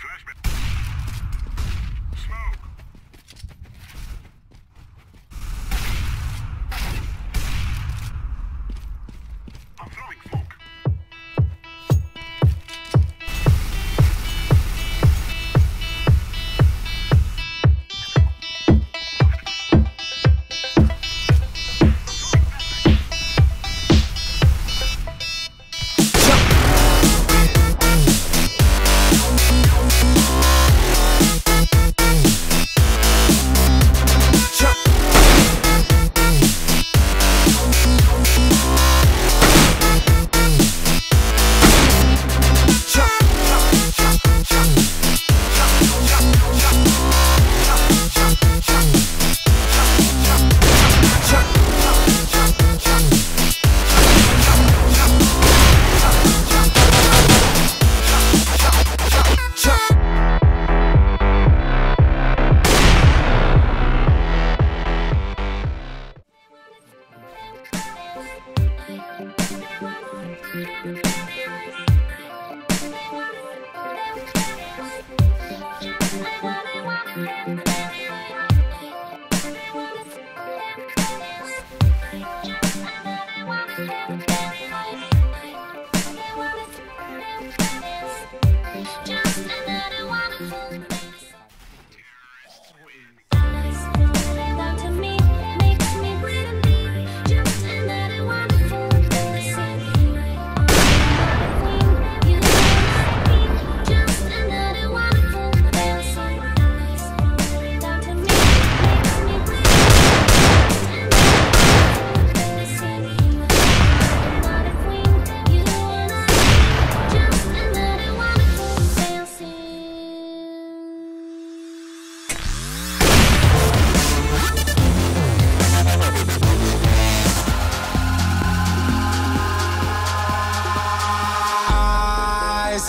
Flashback.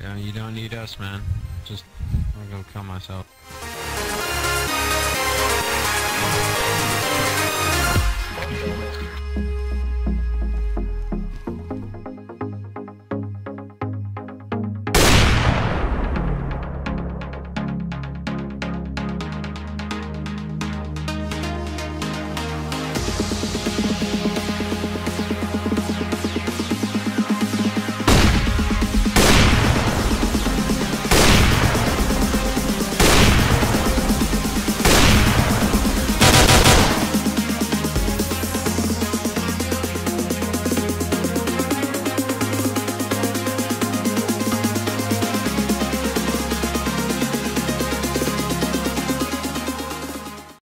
Yeah, you don't need us, man. Just, I'm gonna kill myself.